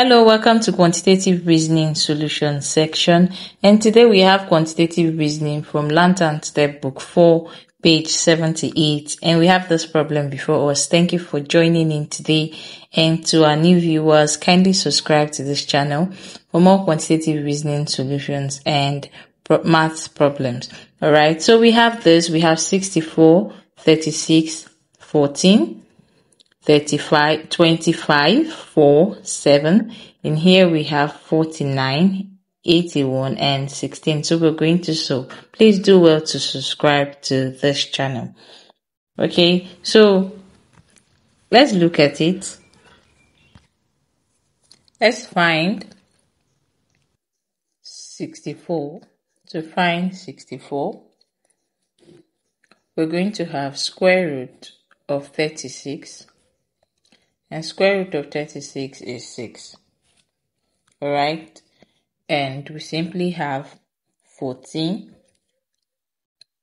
Hello, welcome to quantitative reasoning solution section. And today we have quantitative reasoning from Lantern Step Book 4, page 78. And we have this problem before us. Thank you for joining in today. And to our new viewers, kindly subscribe to this channel for more quantitative reasoning solutions and math problems. Alright, so we have this. We have 64, 36, 14. 35, 25, 4, 7. In here we have 49, 81 and 16. So we're going to solve. Please do well to subscribe to this channel. Okay, so let's look at it. Let's find 64. To find 64, we're going to have square root of 36 and square root of 36 is 6. Alright, and we simply have 14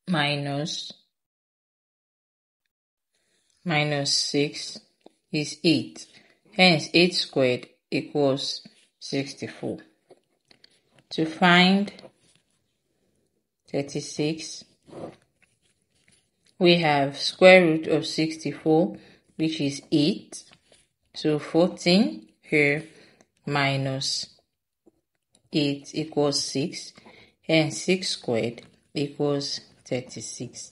minus minus 6 is 8. Hence, 8 squared equals 64. To find 36, we have square root of 64, which is 8, so 14 here minus 8 equals 6 and 6 squared equals 36.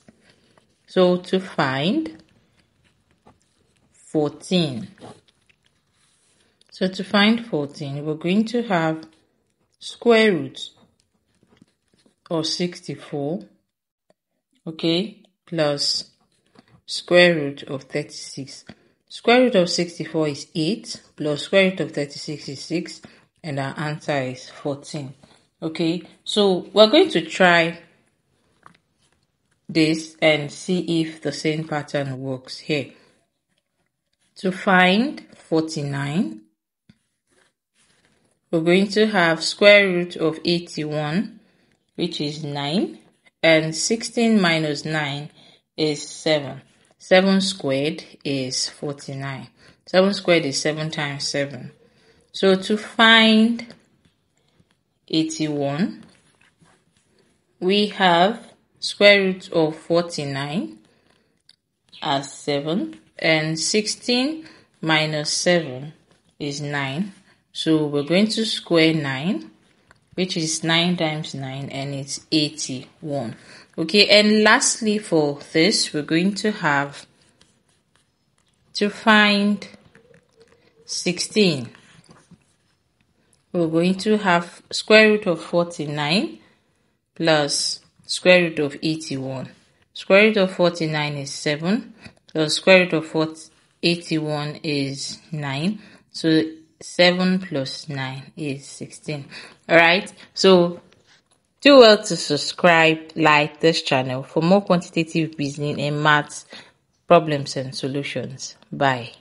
So to find 14. So to find 14, we're going to have square root of 64, okay, plus square root of 36. Square root of 64 is 8 plus square root of 36 is 6 and our answer is 14. Okay, so we're going to try this and see if the same pattern works here. To find 49, we're going to have square root of 81, which is 9, and 16 minus 9 is 7. 7 squared is 49. 7 squared is 7 times 7. So to find 81, we have square root of 49 as 7 and 16 minus 7 is 9. So we're going to square 9 which is 9 times 9 and it's 81 okay and lastly for this we're going to have to find 16 we're going to have square root of 49 plus square root of 81 square root of 49 is 7 plus square root of 81 is 9 so 7 plus 9 is 16. Alright, so do well to subscribe, like this channel for more quantitative reasoning and maths problems and solutions. Bye.